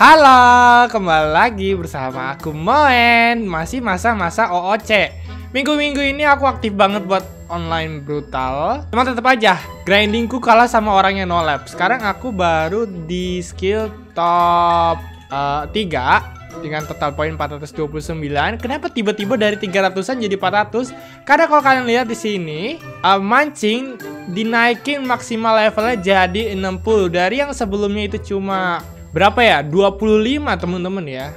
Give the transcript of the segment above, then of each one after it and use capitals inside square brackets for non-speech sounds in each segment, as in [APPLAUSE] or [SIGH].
Halo, kembali lagi bersama aku Moen. Masih masa-masa OOC Minggu-minggu ini aku aktif banget buat online brutal. Cuma tetap aja, grindingku kalah sama orang yang no lab. Sekarang aku baru di skill top uh, 3 dengan total poin 429. Kenapa tiba-tiba dari 300-an jadi 400? Karena kalau kalian lihat di sini, uh, mancing dinaikin maksimal levelnya jadi 60 dari yang sebelumnya itu cuma berapa ya? 25 teman-teman ya.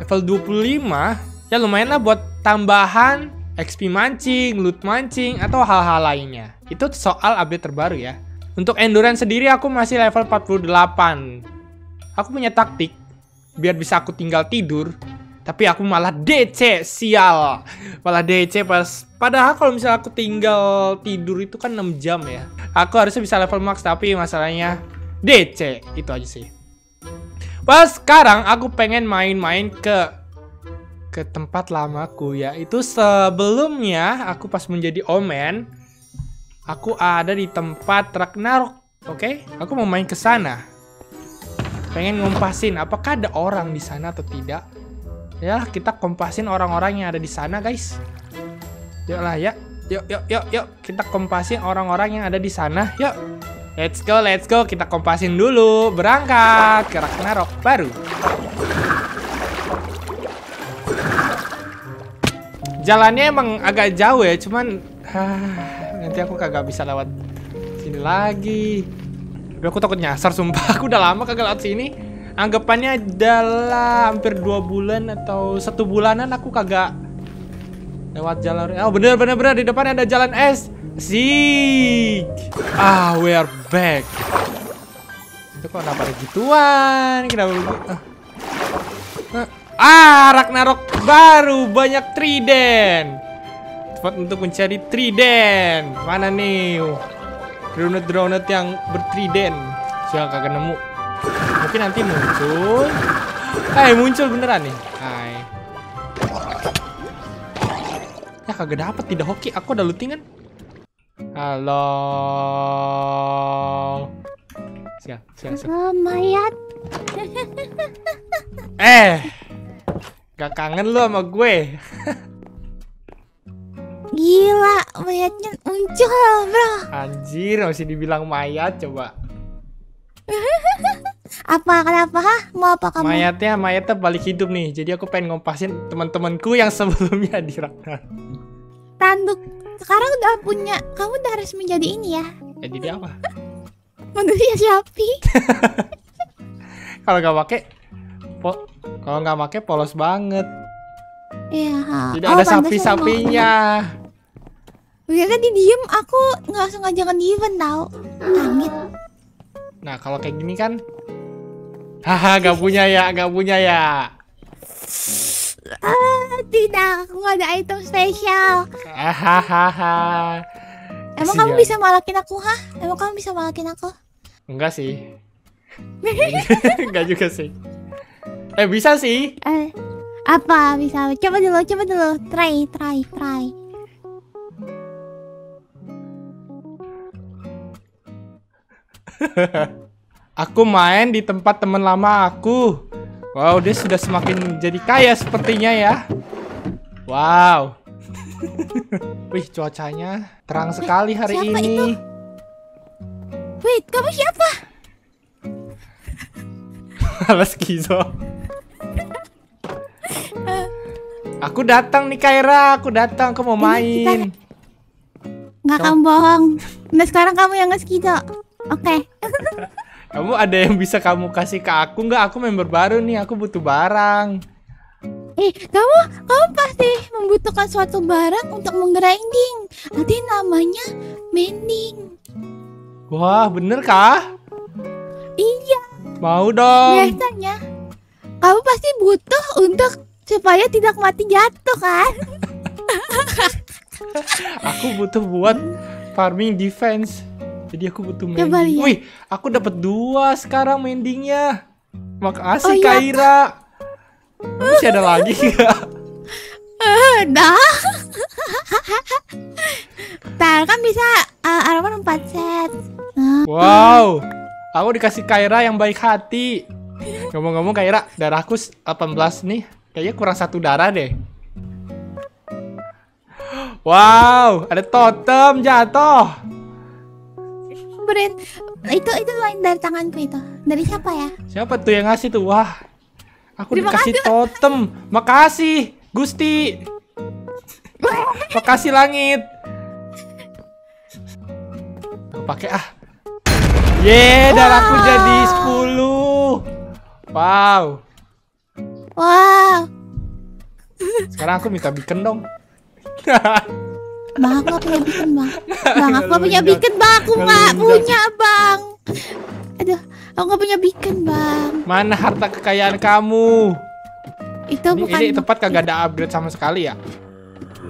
Level 25 ya lumayan lah buat tambahan XP mancing, loot mancing atau hal-hal lainnya. Itu soal update terbaru ya. Untuk endurance sendiri aku masih level 48. Aku punya taktik biar bisa aku tinggal tidur tapi aku malah DC sial malah DC pas padahal kalau misalnya aku tinggal tidur itu kan 6 jam ya aku harusnya bisa level max tapi masalahnya DC itu aja sih. Pas sekarang aku pengen main-main ke ke tempat lamaku ya itu sebelumnya aku pas menjadi omen aku ada di tempat Ragnarok oke? Okay? aku mau main ke sana. Pengen ngompasin apakah ada orang di sana atau tidak? Ya kita kompasin orang-orang yang ada di sana guys. Yuk lah ya. Yuk yuk yuk yuk. Kita kompasin orang-orang yang ada di sana yuk let's go let's go kita kompasin dulu berangkat ke Ragnarok baru jalannya emang agak jauh ya cuman [SIGHS] nanti aku kagak bisa lewat sini lagi tapi aku takut nyasar sumpah. [LAUGHS] Aku udah lama kagak lewat sini. Anggapannya adalah hampir dua bulan atau satu bulanan aku kagak lewat jalan. Oh bener bener bener di depan ada jalan es. Sik. Ah, we are back. Itu kok kenapa gituan? Kenapa begitu? Ah. ah, Ragnarok baru banyak triden. Tempat untuk mencari triden. Mana nih? Drone-drone yang bertriden Siapa kagak nemu Mungkin nanti muncul Eh muncul beneran nih Hai Ya kagak dapet tidak hoki Aku udah looting kan Halo Siap siap siap Halo mayat Eh Gak kangen lu sama gue Gila, mayatnya muncul, bro. Anjir, masih dibilang mayat coba. apa kenapa ha? Mau apa kamu? Mayatnya, mayatnya balik hidup nih. Jadi aku pengen ngompasin teman-temanku yang sebelumnya di Ragnar. Tanduk sekarang udah punya, kamu udah harus menjadi ini ya. Ya jadi apa? [LAUGHS] Manusia Shopee. [LAUGHS] kalau nggak pakai, po kalau nggak pakai polos banget. Iya. Tidak oh, ada sapi-sapinya. Biasanya di diem aku nggak sengaja kan event tau Amit Nah kalau kayak gini kan Haha gak punya ya Gak punya ya ah, Tidak Aku gak ada item spesial Hahaha. Emang kamu bisa malakin aku ha? Emang kamu bisa malakin aku? Enggak sih. [LAUGHS] Enggak juga sih. Eh bisa sih. Eh apa bisa? Coba dulu coba dulu. Try try try. [LAUGHS] Aku main di tempat teman lama aku. Wow, dia sudah semakin jadi kaya sepertinya ya. Wow. Wih, cuacanya terang sekali hari siapa ini. Itu? Wait, kamu siapa? [LAUGHS] Alas Kizo. Aku datang nih Kaira, aku datang, aku mau main. Nggak kamu bohong. Nah sekarang kamu yang ngeskizo. Oke. Okay. [LAUGHS] kamu ada yang bisa kamu kasih ke aku nggak? Aku member baru nih, aku butuh barang. Eh, kamu kamu pasti membutuhkan suatu barang untuk menggrinding. Nanti namanya mending. Wah, bener kah? Iya. Mau dong. Biasanya kamu pasti butuh untuk supaya tidak mati jatuh kan? [LAUGHS] aku butuh buat farming defense. Jadi aku butuh mending. Coba lihat. Wih, aku dapat dua sekarang mendingnya. Makasih oh, iya. Kaira. Masih ada lagi [LAUGHS] nggak? Dah. Ntar kan bisa uh, armor 4 set. Wow. Aku dikasih Kaira yang baik hati. Ngomong-ngomong Kaira, darahku s- 18 nih. Kayaknya kurang satu darah deh. Wow, ada totem jatuh. Beren, itu itu lain dari tanganku itu. Dari siapa ya? Siapa tuh yang ngasih tuh? Wah, aku Terima dikasih totem. Makasih, Gusti. Makasih langit. Pakai ah. Ye, darahku Wow. jadi 10. Wow. Wow, Sekarang aku minta beacon dong. [LAUGHS] bang aku punya beacon bang. [LAUGHS] Bang aku punya beacon bang. Aku nggak punya bang. Aduh, aku nggak punya beacon bang. Mana harta kekayaan kamu? Itu Ini, bukan ini tempat kagak ada upgrade sama sekali ya?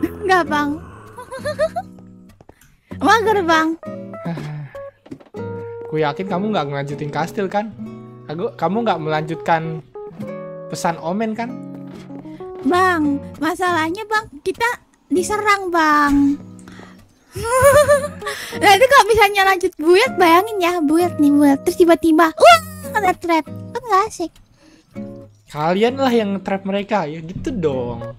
Enggak bang. Mager bang. [SIGHS] Aku yakin kamu nggak ngelanjutin kastil kan? Aku, kamu nggak melanjutkan pesan omen kan? Bang, masalahnya bang, kita diserang bang. [LAUGHS] nah itu kalau misalnya lanjut buyut, bayangin ya buyut nih buyut, terus tiba-tiba, wah ada trap, kan gak asik. Kalian lah yang trap mereka ya gitu dong.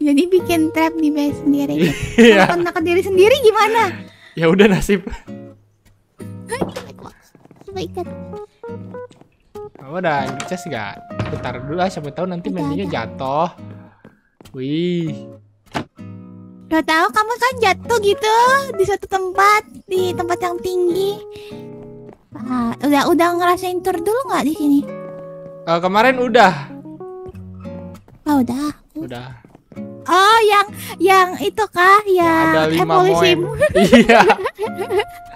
Jadi bikin trap di base sendiri. Iya. Kalau kena ke diri sendiri gimana? Ya udah nasib. Ikat. Kamu udah chest gak? Aku taruh dulu lah siapa tahu nanti mendingnya jatuh. Wih, Udah tahu kamu kan jatuh gitu di suatu tempat, di tempat yang tinggi. Ah, udah udah ngerasain tur dulu nggak di sini? Eh, kemarin udah, Oh udah. udah. Oh yang yang itu kah yang, lima evolusi. [LAUGHS] Iya.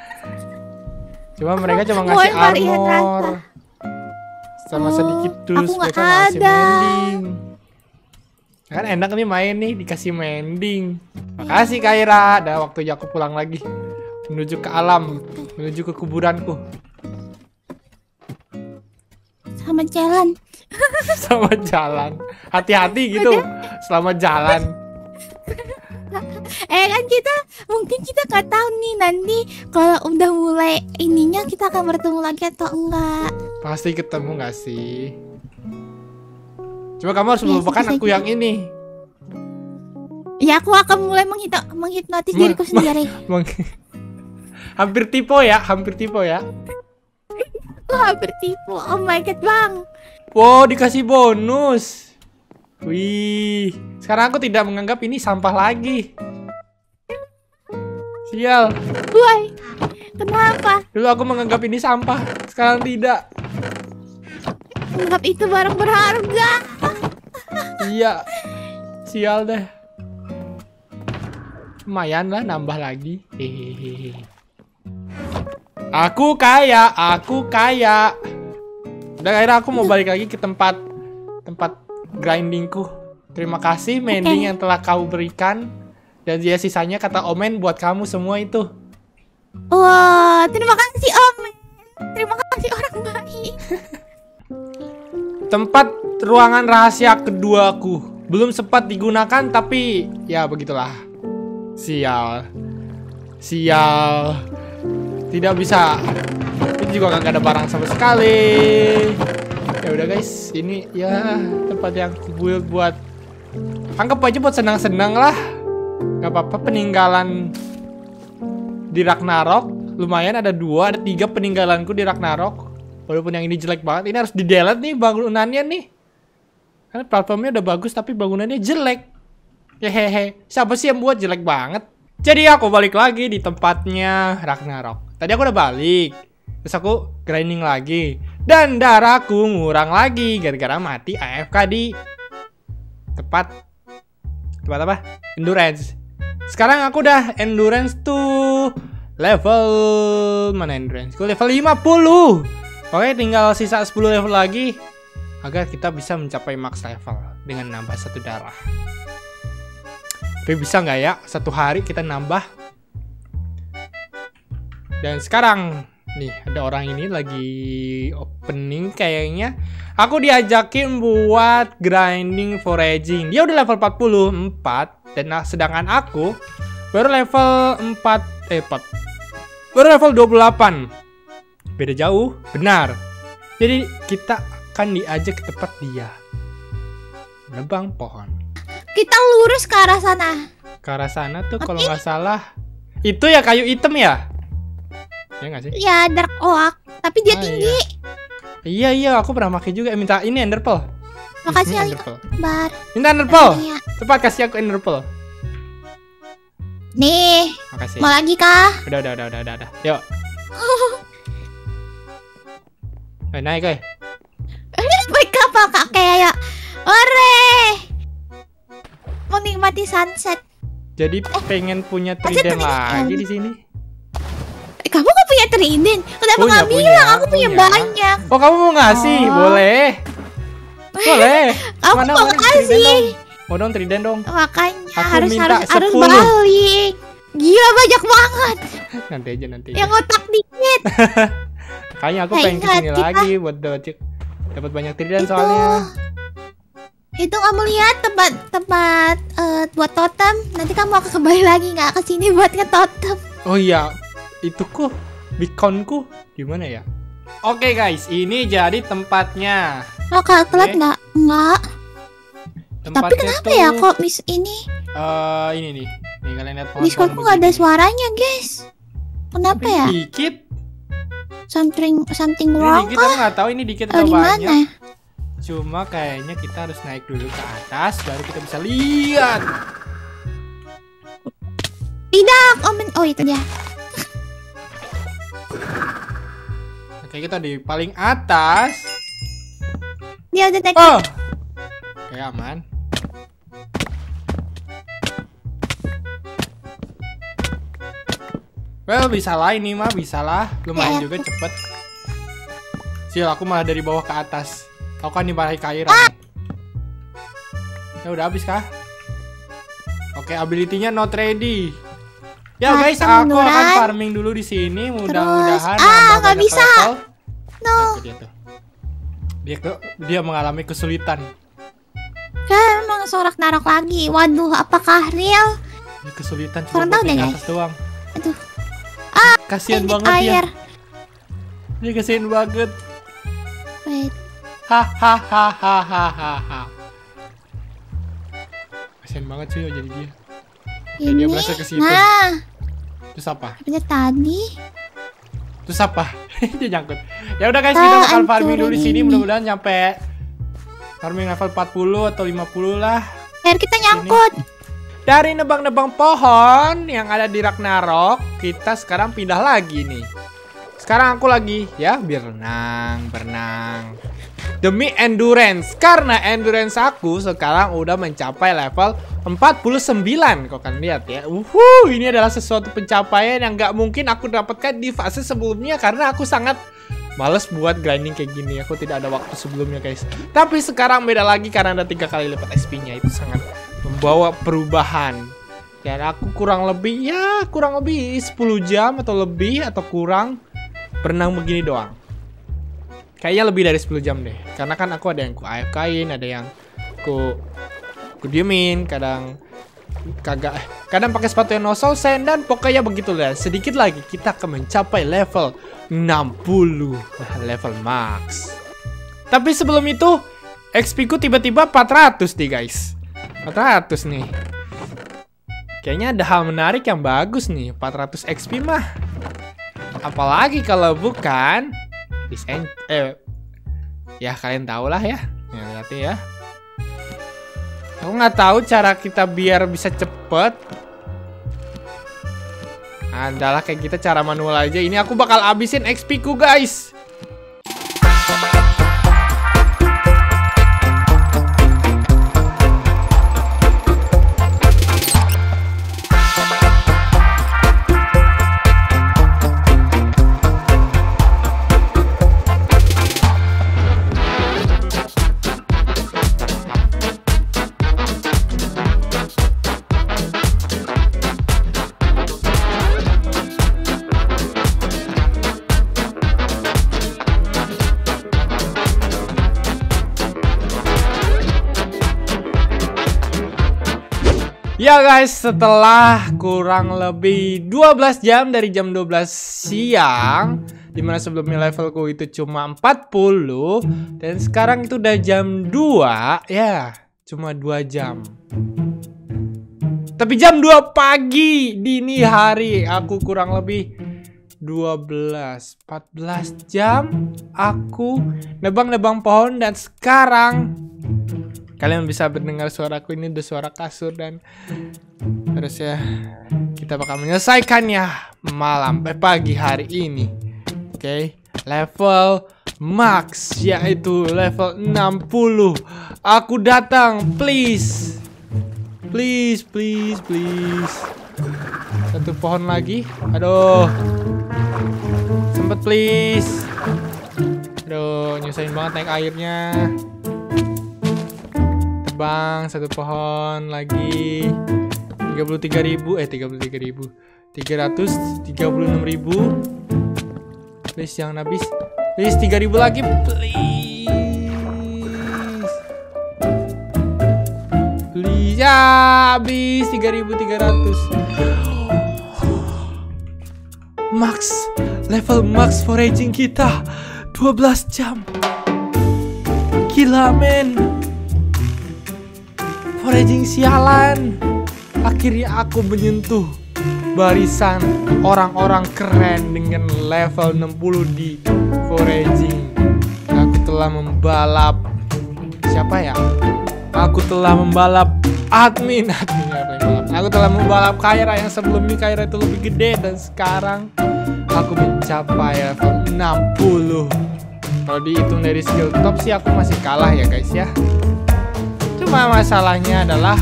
[LAUGHS] Cuma mereka cuma ngasih varian armor. Sama Oh, sedikit aku nggak mereka ngasih ada. mending. Kan enak nih main nih dikasih mending. Makasih Kaira, ada waktunya aku pulang lagi. Menuju ke alam, menuju ke kuburanku. sama jalan. [LAUGHS] sama jalan. Hati-hati gitu selama jalan. Eh kan kita mungkin kita nggak tahu nih nanti kalau udah mulai ininya kita akan bertemu lagi atau enggak. Pasti ketemu gak sih? Coba kamu harus Iya, melupakan aku yang ini. Ya aku akan mulai menghita- menghipnotis diriku sendiri. Hampir tipe ya, hampir tipe ya. Wah bertipu. Oh my god bang. Wow, dikasih bonus. Wih, sekarang aku tidak menganggap ini sampah lagi. Sial, Why? Kenapa? dulu aku menganggap ini sampah, sekarang tidak. Anggap itu barang berharga. Iya, sial deh. Lumayan lah nambah lagi. Hehehe. Aku kaya, aku kaya. Udah akhirnya aku mau balik lagi ke tempat tempat grindingku. Terima kasih mending yang telah kau berikan. Dan ya sisanya kata Omen buat kamu semua itu. Wah terima kasih om. Terima kasih orang baik. Tempat ruangan rahasia keduaku. Belum sempat digunakan tapi ya begitulah. Sial. Sial. Tidak bisa. Ini juga nggak ada barang sama sekali. Ya udah guys, ini ya tempat yang build buat anggap aja buat senang-senang lah. Gak apa-apa peninggalan di Ragnarok. Lumayan ada dua, ada tiga peninggalanku di Ragnarok. Walaupun yang ini jelek banget, ini harus di delete nih bangunannya nih. Karena platformnya udah bagus tapi bangunannya jelek. Hehehe, siapa sih yang buat jelek banget? Jadi aku balik lagi di tempatnya Ragnarok. Tadi aku udah balik. Terus aku grinding lagi. Dan darahku ngurang lagi gara-gara mati AFK di tempat tempat apa? Endurance. Sekarang aku udah endurance tuh level mana endurance? Gue level 50. Oke, tinggal sisa 10 level lagi agar kita bisa mencapai max level dengan nambah satu darah. Tapi bisa nggak ya satu hari kita nambah? Dan sekarang nih ada orang ini lagi opening kayaknya. Aku diajakin buat grinding foraging. Dia udah level 44 dan nah, sedangkan aku baru level 4 eh 4 baru level 28. Beda jauh, benar. Jadi kita akan diajak ke tempat dia. Nebang pohon. Kita lurus ke arah sana. Ke arah sana tuh kalau nggak salah itu ya kayu hitam ya? Ya nggak sih? Ya dark oak, tapi dia Ah, tinggi. Iya iya aku pernah pakai juga minta ini ender pearl. Makasih ya, ender pearl. Bar. Minta ender pearl. Iya. Cepat kasih aku ender pearl. Nih, Makasih. mau lagi kah? Udah udah udah udah udah. udah. Yuk. [LAUGHS] Eh, naik eh. Baik apa kak kayak ya? Ore. Menikmati sunset. Jadi pengen punya trident lagi di sini. Eh, kamu gak punya trident? Kenapa Punya, nggak punya, bilang? Aku punya, punya. banyak. Oh kamu mau ngasih? Oh. Boleh. Boleh. [LAUGHS] Aku Mana, mau mana trident kasih. dong? Mau dong trident dong. Makanya Aku harus minta harus harus 10. balik. Gila banyak banget. Nanti aja nanti. Yang Aja. otak dikit. [LAUGHS] Kayaknya aku Nah, pengen ingat, ke sini lagi buat dapat dapat banyak trident Itu. soalnya. Itu kamu lihat tempat tempat eh, buat totem. Nanti kamu akan kembali lagi nggak ke sini buat ke totem. Oh iya, itu ku beaconku di mana ya? Oke guys, ini jadi tempatnya. Lo kalkulat Oke. nggak? Nggak. Tapi kenapa tuh, ya kok miss ini? eh, ini nih. Nih kalian lihat pohon. Discordku nggak ada suaranya guys. Kenapa ya? Dikit. Something something Ini wrong dikit kah? nggak tahu ini dikit Atau atau banyak. gimana? Cuma kayaknya kita harus naik dulu ke atas baru kita bisa lihat. Tidak, oh, men- oh itu dia. Oke, kita di paling atas. Dia udah naik. Oh. Oke, aman. Well, bisa lah ini mah, bisa lah. Lumayan Ya, juga cepet. Sil, aku malah dari bawah ke atas. Kau kan dimarahi Ah! Kairan. Ya udah habis kah? Oke, ability-nya not ready. Ya Mata guys, aku akan munduran. farming dulu di sini. Mudah-mudahan Ah, nggak bisa. level. No, Nah, dia tuh. Dia ke- dia mengalami kesulitan. kan emang sorak narok lagi. Waduh, apakah real? Dia kesulitan Kurang cuma tahu buat deh, naik guys. atas doang. Aduh. Kasihan Teknik banget air. dia. Dia kasihan banget. Wait, Hahaha. Kasihan banget sih jadi dia. Dia ini. berhasil ke situ. Nah, Terus apa? bener tadi. Terus apa? [LAUGHS] dia nyangkut. Ya udah guys, Ah, kita bakal farming dulu di sini ini. mudah-mudahan nyampe farming level 40 atau 50 lah. Biar kita nyangkut. Dari nebang-nebang pohon yang ada di Ragnarok, kita sekarang pindah lagi nih. Sekarang aku lagi ya berenang, berenang. Demi endurance, karena endurance aku sekarang udah mencapai level 49 Kau kan lihat ya. Uhuh, ini adalah sesuatu pencapaian yang nggak mungkin aku dapatkan di fase sebelumnya karena aku sangat males buat grinding kayak gini. Aku tidak ada waktu sebelumnya guys. Tapi sekarang beda lagi karena ada tiga kali lipat XP-nya itu sangat membawa perubahan. Dan aku kurang lebih ya kurang lebih 10 jam atau lebih atau kurang berenang begini doang. Kayaknya lebih dari 10 jam deh. Karena kan aku ada yang ku AFK-in, ada yang ku ku diemin, kadang kagak eh, kadang pakai sepatu yang no soul sand dan pokoknya begitu lah. Sedikit lagi kita akan mencapai level 60 Nah, level max. Tapi sebelum itu XP ku tiba-tiba 400 nih guys. 400 nih. Kayaknya ada hal menarik yang bagus nih. 400 XP mah. Apalagi kalau bukan desain eh ya kalian tahu lah ya. Ya lihat ya. Aku nggak tahu cara kita biar bisa cepet. Adalah kayak kita cara manual aja. Ini aku bakal abisin XP ku guys. Ya guys, setelah kurang lebih 12 jam dari jam 12 siang Di mana sebelumnya levelku itu cuma 40 Dan sekarang itu udah jam 2 Ya cuma 2 jam. Tapi jam 2 pagi Dini hari Aku kurang lebih 12 14 jam Aku nebang-nebang pohon Dan sekarang Kalian bisa mendengar suaraku ini udah suara kasur dan harusnya kita bakal menyelesaikannya malam eh, pagi hari ini. Oke, okay? level max yaitu level 60. Aku datang, please. Please, please, please. Satu pohon lagi. Aduh. Sempet please. Aduh, nyusahin banget naik airnya bang satu pohon lagi. 33.000 eh 33.000 336.000 please jangan habis. Please 3.000 lagi please. Please ya habis. 3.300 max level max foraging kita 12 jam. Gila men foraging sialan. Akhirnya aku menyentuh barisan orang-orang keren dengan level 60 di foraging. Aku telah membalap siapa ya? Aku telah membalap admin [LAUGHS] admin apa. Aku telah membalap Kaira yang sebelumnya Kaira itu lebih gede dan sekarang aku mencapai level 60. Kalau dihitung dari skill top sih aku masih kalah ya guys ya. Cuma masalahnya adalah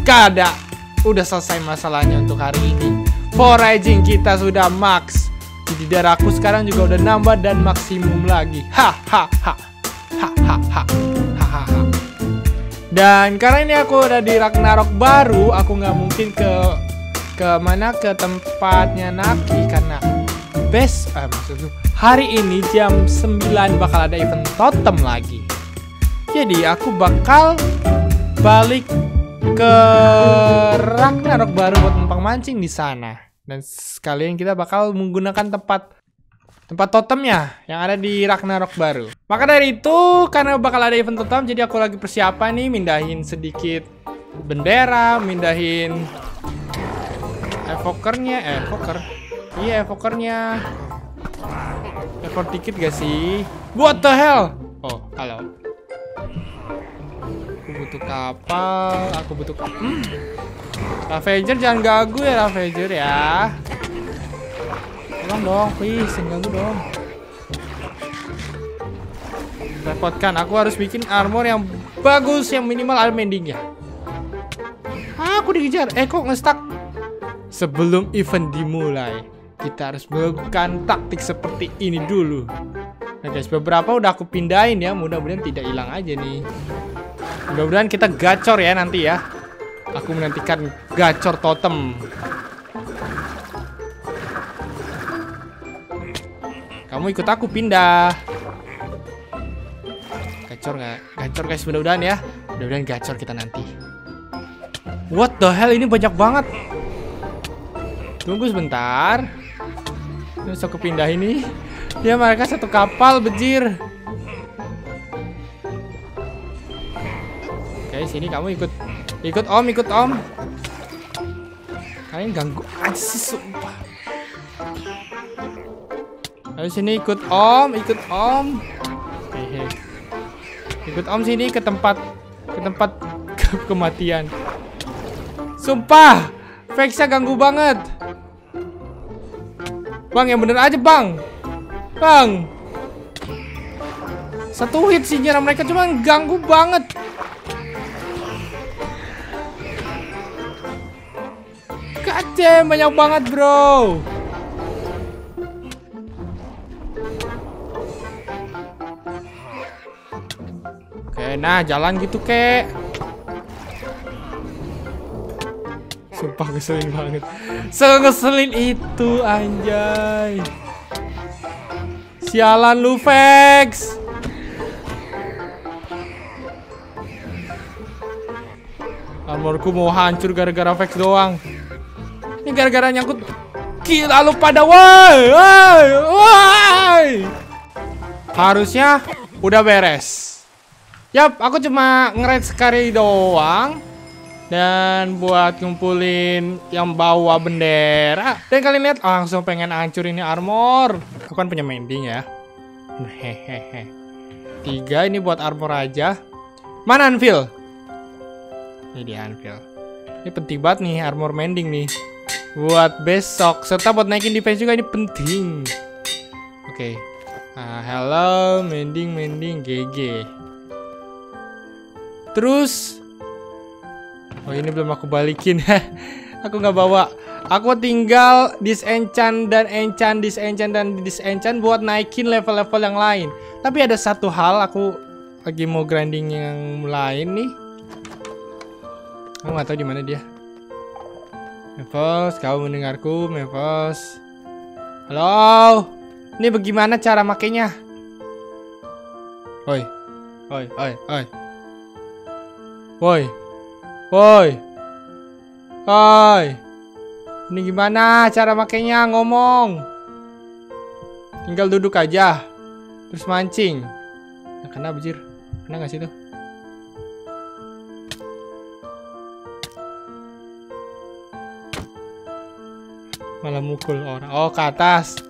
kada udah selesai masalahnya untuk hari ini. Foraging kita sudah max. Jadi darahku sekarang juga udah nambah dan maksimum lagi. Ha ha ha. Ha ha ha. Ha ha ha. Dan karena ini aku udah di Ragnarok baru, aku nggak mungkin ke ke mana ke tempatnya Naki karena best eh, maksudku hari ini jam 9 bakal ada event totem lagi. Jadi aku bakal balik ke Ragnarok baru buat numpang mancing di sana. Dan sekalian kita bakal menggunakan tempat tempat totemnya yang ada di Ragnarok baru. Maka dari itu, karena bakal ada event totem, jadi aku lagi persiapan nih mindahin sedikit bendera, mindahin evokernya, eh, evoker. Iya, evokernya. Evoker dikit gak sih? What the hell? Oh, halo butuh kapal, aku butuh kapal. Hmm. Ravager jangan ganggu ya Ravager ya. Tolong dong, please, jangan ganggu dong. Repotkan, aku harus bikin armor yang bagus, yang minimal ada mendingnya. Ah, aku dikejar. Eh, kok ngestak? Sebelum event dimulai, kita harus melakukan taktik seperti ini dulu. Nah guys, beberapa udah aku pindahin ya, mudah-mudahan tidak hilang aja nih. Mudah-mudahan kita gacor ya nanti ya. Aku menantikan gacor totem. Kamu ikut aku pindah. Gacor nggak? Gacor guys, mudah-mudahan ya. Mudah-mudahan gacor kita nanti. What the hell ini banyak banget. Tunggu sebentar. Terus aku pindah ini. Ya mereka satu kapal bejir. sini kamu ikut. Ikut om ikut om. Kalian ganggu aja sih sumpah. Ayo sini ikut om ikut om. Hehe. Ikut om sini ke tempat ke tempat ke kematian. Sumpah Vexnya ganggu banget. Bang yang bener aja bang bang satu hit sih nyerang mereka cuma ganggu banget. Kacem banyak banget bro. Oke nah jalan gitu kek. Sumpah ngeselin banget. Sengeselin itu anjay Sialan lu Vex Armorku mau hancur gara-gara Vex doang ini gara-gara nyangkut Gila lu pada woi, woi, woi. Harusnya udah beres. Yap, aku cuma ngeret sekali doang. Dan buat ngumpulin yang bawa bendera. Dan kalian lihat langsung pengen hancur ini armor. Aku kan punya mending ya. Hehehe. Tiga ini buat armor aja. Mana anvil? Ini dia anvil. Ini penting banget nih armor mending nih. Buat besok. Serta buat naikin defense juga ini penting. Oke. Okay. Uh, hello, mending, mending, GG. Terus Oh ini belum aku balikin. [LAUGHS] Aku nggak bawa. Aku tinggal disenchant dan enchant Disenchant dan disenchant Buat naikin level-level yang lain. Tapi ada satu hal Aku lagi mau grinding yang lain nih. Aku nggak tahu di mana dia. Mevos, kau mendengarku Mevos. Halo? Ini bagaimana cara makainya? Oi. Oi, oi, oi. Woi Woi. Woi. Ini gimana cara makainya ngomong? Tinggal duduk aja. Terus mancing. Nah, kena bujir. Kena gak sih tuh? Malah mukul orang. Oh, ke atas.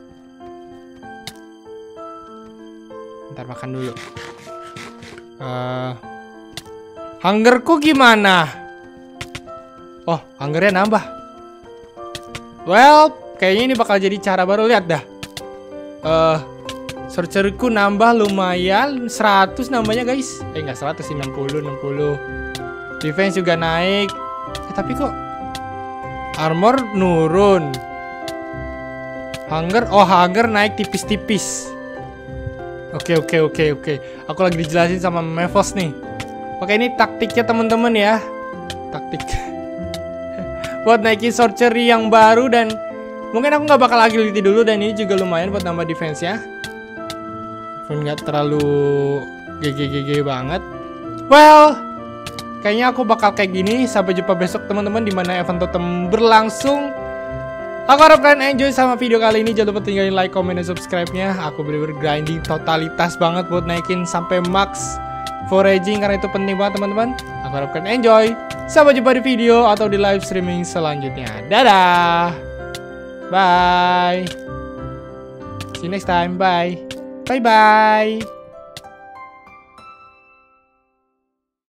Ntar makan dulu. Uh, hungerku gimana? Oh, hungernya nambah. Well, kayaknya ini bakal jadi cara baru. Lihat dah. Eh, uh, searcherku nambah lumayan 100 namanya guys. Eh, enggak 100 sih, 60, 60. Defense juga naik. Eh, tapi kok armor nurun. Hunger, oh hunger naik tipis-tipis. Oke, oke, oke, oke. Aku lagi dijelasin sama Mevos nih. Oke, ini taktiknya teman-teman ya. Taktik [LAUGHS] buat naikin sorcery yang baru dan mungkin aku nggak bakal lagi liti dulu dan ini juga lumayan buat nambah defense ya nggak terlalu GG banget well kayaknya aku bakal kayak gini sampai jumpa besok teman-teman di mana event totem berlangsung Aku harap kalian enjoy sama video kali ini. Jangan lupa tinggalin like, comment, dan subscribe-nya. Aku bener-bener grinding totalitas banget buat naikin sampai max foraging karena itu penting banget teman-teman. Aku harap kalian enjoy. Sampai jumpa di video atau di live streaming selanjutnya. Dadah. Bye. See you next time. Bye. Bye bye.